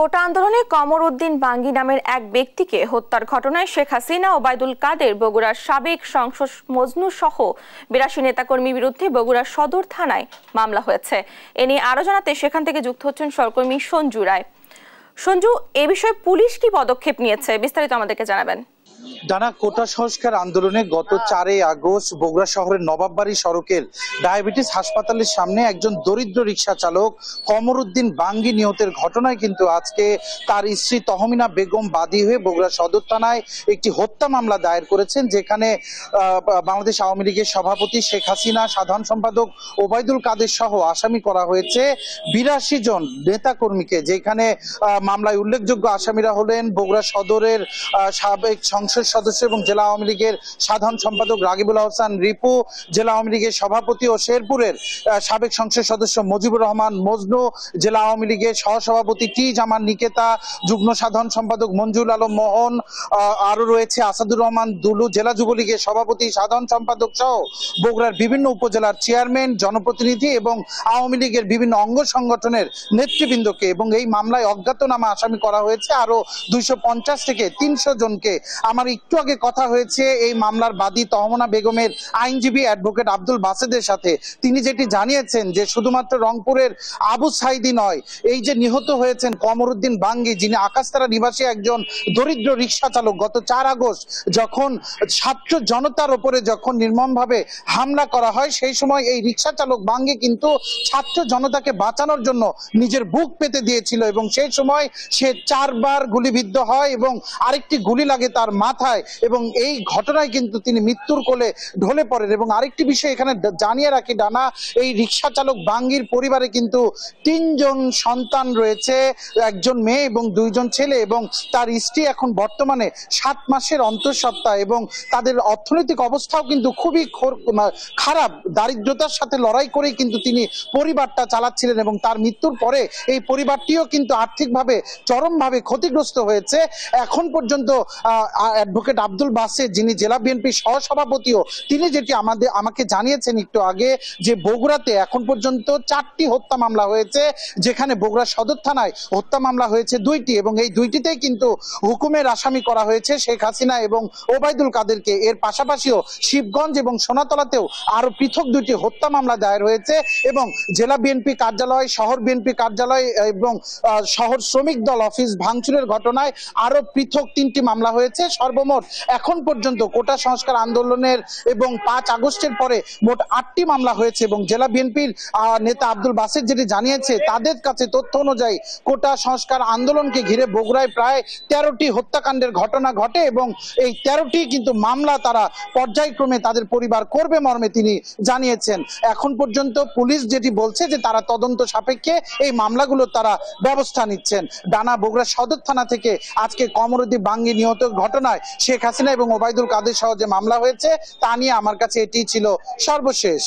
কোটা আন্দোলনে কমর উদ্দিন বাঙ্গি নামের এক ব্যক্তিকে হত্যার ঘটনায় শেখ হাসিনা ওবায়দুল কাদের বগুড়ার সাবেক সংসদ মজনু সহ বিরাশি নেতাকর্মী বিরুদ্ধে বগুড়ার সদর থানায় মামলা হয়েছে। এ নিয়ে আরও জানাতে সেখান থেকে যুক্ত হচ্ছেন সহকর্মী সঞ্জু রায়। সঞ্জু, এ বিষয়ে পুলিশ কি পদক্ষেপ নিয়েছে? বিস্তারিত আমাদেরকে জানাবেন। ডানা কোটা সংস্কার আন্দোলনে গত চারই আগস্ট বগুড়া শহরের নবাববাড়ি সড়কের ডায়াবেটিস হাসপাতালের সামনে একজন দরিদ্র রিক্সা চালক কমরুদ্দিন বাঙ্গি নিহতের ঘটনায় কিন্তু আজকে তার স্ত্রী তহমিনা বেগম বাদী হয়ে বগুড়া সদর থানায় একটি হত্যা মামলা দায়ের করেছেন, যেখানে বাংলাদেশ আওয়ামী লীগের সভাপতি শেখ হাসিনা, সাধারণ সম্পাদক ওবায়দুল কাদের সহ আসামি করা হয়েছে। বিরাশি জন নেতাকর্মীকে যেখানে মামলায় উল্লেখযোগ্য আসামিরা হলেন বগুড়া সদরের সাবেক সংসদ সদস্য এবং জেলা আওয়ামী লীগের সাধারণ সম্পাদক রাগিবুল হাসান রিপু, জেলা আওয়ামী লীগের সভাপতি ও শেরপুরের সাবেক সংসদ সদস্য মুজিবুর রহমান, মজনু, জেলা আওয়ামী লীগের সহসভাপতি টি জামান নিকেতা, যুগ্ম সাধারণ সম্পাদক মঞ্জুর আলম মোহন আরও রয়েছে আসাদুর রহমান, দুলু, জেলা যুবলীগের সভাপতি, সাধারণ সম্পাদক সহ বগুড়ার বিভিন্ন উপজেলার চেয়ারম্যান, জনপ্রতিনিধি এবং আওয়ামী লীগের বিভিন্ন অঙ্গ সংগঠনের নেতৃবৃন্দকে এবং এই মামলায় অজ্ঞাতনামা আসামি করা হয়েছে। আরও দুইশো থেকে তিনশো জনকে আমার একটু আগে কথা হয়েছে, এই মামলার বাদী তহমনা বেগমের আইনজীবী অ্যাডভোকেট আব্দুল বাসেদের সাথে। তিনি যেটি জানিয়েছেন যে শুধুমাত্র রংপুরের আবু সাইদি নয়, এই যে নিহত হয়েছেন কমরুদ্দিন বাঙ্গি, যিনি আকাশতারা নিবাসী একজন দরিদ্র রিক্সা চালক, গত চার আগস্ট যখন ছাত্র জনতার ওপরে যখন নির্মমভাবে হামলা করা হয়, সেই সময় এই রিক্সা চালক বাঙ্গি কিন্তু ছাত্র জনতাকে বাঁচানোর জন্য নিজের বুক পেতে দিয়েছিল এবং সেই সময় সে চারবার গুলিবিদ্ধ হয় এবং আরেকটি গুলি লাগে তার মাথায় এবং এই ঘটনায় কিন্তু তিনি মৃত্যুর কোলে ঢলে পড়েন। এবং আরেকটি বিষয় এখানে জানিয়ে রাখি, ডানা, এই রিক্সা চালক বাঙ্গির পরিবারে কিন্তু তিনজন সন্তান রয়েছে, একজন মেয়ে এবং দুইজন ছেলে এবং তার স্ত্রী এখন বর্তমানে সাত মাসের অন্তঃসত্ত্বা এবং তাদের অর্থনৈতিক অবস্থাও কিন্তু খুবই খারাপ। দারিদ্রতার সাথে লড়াই করেই কিন্তু তিনি পরিবারটা চালাচ্ছিলেন এবং তার মৃত্যুর পরে এই পরিবারটিও কিন্তু আর্থিকভাবে চরমভাবে ক্ষতিগ্রস্ত হয়েছে। এখন পর্যন্ত অ্যাডভোকেট আব্দুল বাসে যিনি জেলা বিএনপির সহসভাপতিও, তিনি যেটি আমাদের, আমাকে জানিয়েছেন একটু আগে যে বগুড়াতে এখন পর্যন্ত চারটি হত্যা মামলা হয়েছে, যেখানে বগুড়া সদর থানায় হত্যা মামলা হয়েছে দুইটি এবং এই দুইটিতেই কিন্তু হুকুমের আসামি করা হয়েছে শেখ হাসিনা এবং ওবায়দুল কাদেরকে। এর পাশাপাশিও শিবগঞ্জ এবং সোনাতলাতেও আরও পৃথক দুইটি হত্যা মামলা দায়ের হয়েছে এবং জেলা বিএনপি কার্যালয়, শহর বিএনপি কার্যালয় এবং শহর শ্রমিক দল অফিস ভাঙচুরের ঘটনায় আরও পৃথক তিনটি মামলা হয়েছে। সর্বমোট এখন পর্যন্ত কোটা সংস্কার আন্দোলনের এবং পাঁচ আগস্টের পরে মোট আটটি মামলা হয়েছে এবং জেলা বিএনপির নেতা আব্দুল বাসের যেটি জানিয়েছে, তাদের কাছে তথ্য অনুযায়ী কোটা সংস্কার আন্দোলনকে ঘিরে বগুড়ায় প্রায় তেরোটি হত্যাকাণ্ডের ঘটনা ঘটে এবং এই তেরোটি কিন্তু মামলা তারা পর্যায়ক্রমে তাদের পরিবার করবে মর্মে তিনি জানিয়েছেন। এখন পর্যন্ত পুলিশ যেটি বলছে যে তারা তদন্ত সাপেক্ষে এই মামলাগুলো তারা ব্যবস্থা নিচ্ছেন। ডানা বগুড়া সদর থানা থেকে আজকে কমরদি বাঙ্গি নিহত ঘটনায় শেখ হাসিনা এবং ওবায়দুল কাদের সহ যে মামলা হয়েছে, তা নিয়ে আমার কাছে এটি ছিল সর্বশেষ।